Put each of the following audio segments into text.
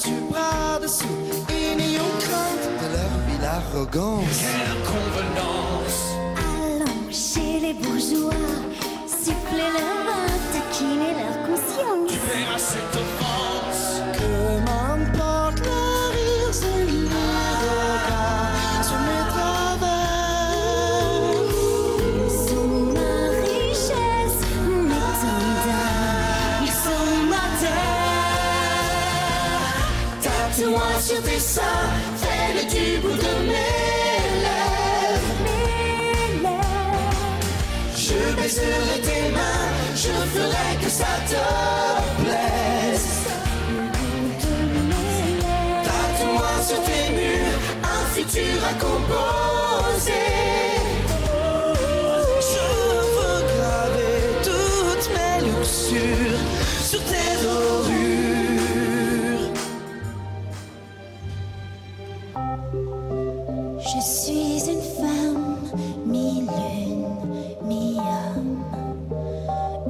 par-dessus, par-dessus? Ils n'y ont crainte de leur ville. Quelle convenance Allons chez les bourgeois, siffler leur vin, taquiner leur conscience. Tu verras cette offense. Tatoue-moi sur tes seins Fais-le du bout de mes lèvres Je baiserai tes mains Je ferai que ça te plaise. Tatoue-moi sur tes murs Un futur à composer Je suis une femme, mi-lune, mi-homme,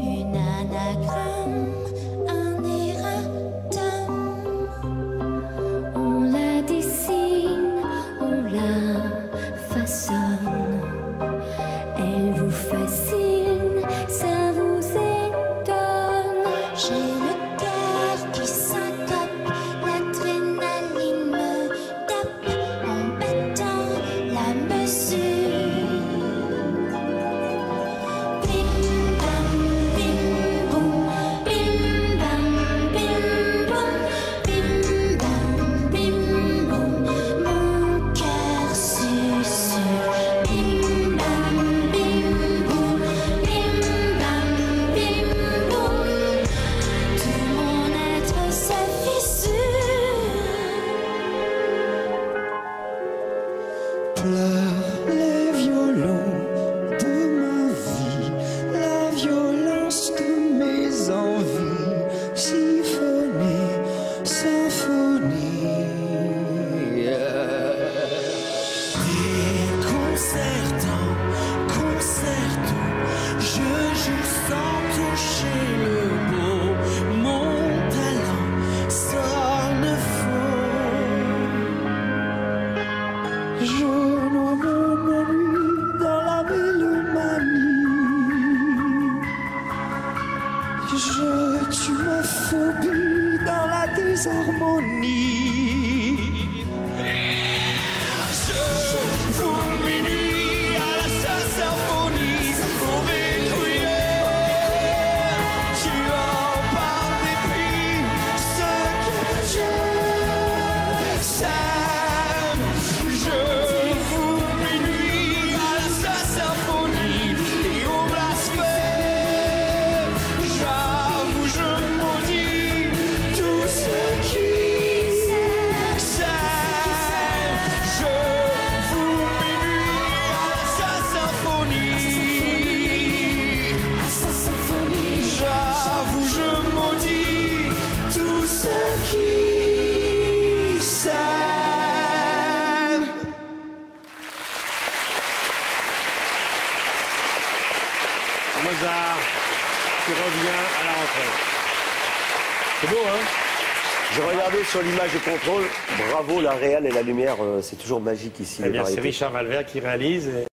une anagramme, un erratum. On la dessine, on la façonne, elle vous fascine, ça vous étonne. Les violons de ma vie, la violence phobie dans la désharmonie. Mozart qui revient à la rentrée. C'est beau, hein? J'ai regardé sur l'image de contrôle. Bravo, la réal et la lumière, euh, c'est toujours magique ici. Eh les bien, c'est. Richard Valvert qui réalise. et